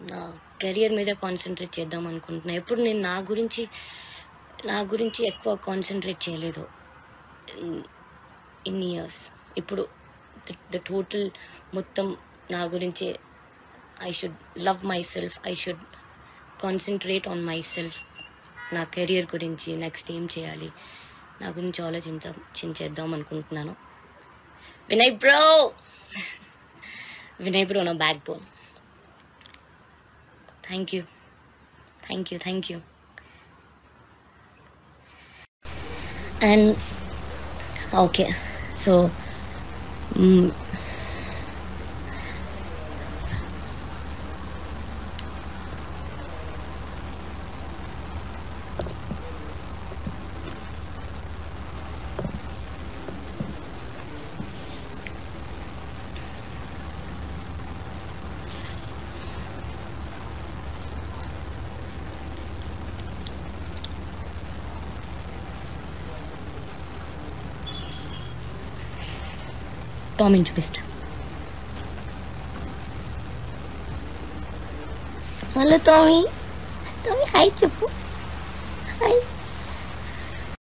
నా కెరియర్ మీద కాన్సన్ట్రేట్ చేద్దాం అనుకుంటున్నా. ఎప్పుడు నేను నా గురించి నా గురించి ఎక్కువ కాన్సన్ట్రేట్ చేయలేదు. In years. ఇప్పుడు ద టోటల్ మొత్తం నా గురించి I should love myself I should concentrate on myself నా కెరియర్ గురించి నెక్స్ట్ ఏం చేయాలి? నా గురించి ఆలోచించేద్దాం అనుకుంటున్నాను. వినయ్ బ్రో! వినయ్ బ్రో నా backbone Thank you. Thank you. Thank you. And okay, so. Mm, టామీని చూపిస్తా. హలో టామీ టామీ హాయ్ చెప్పు. హాయ్